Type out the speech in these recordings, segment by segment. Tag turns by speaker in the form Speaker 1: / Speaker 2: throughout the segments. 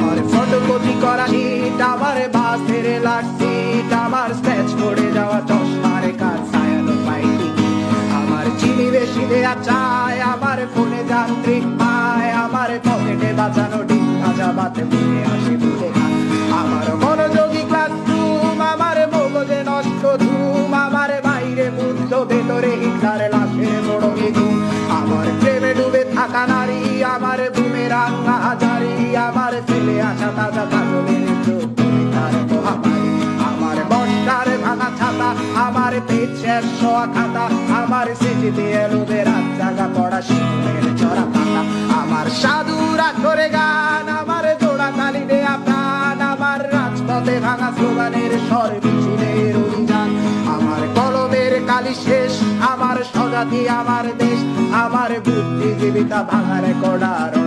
Speaker 1: আমার ফটোকপি করা হিট আমার বাসের লাঠিট আমার স্ক্র্যাচ করে যাওয়া চশমার কাজ ছায়ানো পাইনি আমার চিনি বেশি দেয়া চায় আমার ফোনে যান্ত্রিক পায়, আমার পকেটে বাঁচানো ডিম ভাজা বাতে বুঝে আসে ভুলে আমার মনোযোগী ক্লাসরুম আমার মগজে নষ্ট ধুম, আমার বাইরে বুদ্ধ ভেতরে হিটলার লাশের বড় ঘুম। আমার ভাঙা অভিযান আমার কালি শেষ আমার আমার দেশ আমার বুদ্ধিজীবিতা ভাঙার আমার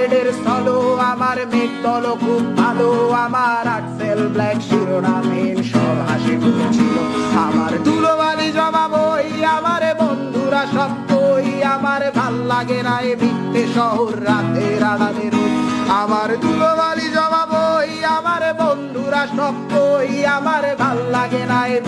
Speaker 1: ফ্লয়েডের স্থল, আমার মেঘ দল খুব ভালো, আমার আক্সেল ব্ল্যাক শিরোনামহীন সব হাসি ফুটেছিল আমার ধুলোবালি জমা বই আমার বন্ধুরা সব কই আমার ভালো লাগে না এ ভিত্তে শহর রাতের আড়ালের ওই। আমার ধুলোবালি জমা বই আমার বন্ধুরা সব কই আমার ভালো লাগে না এ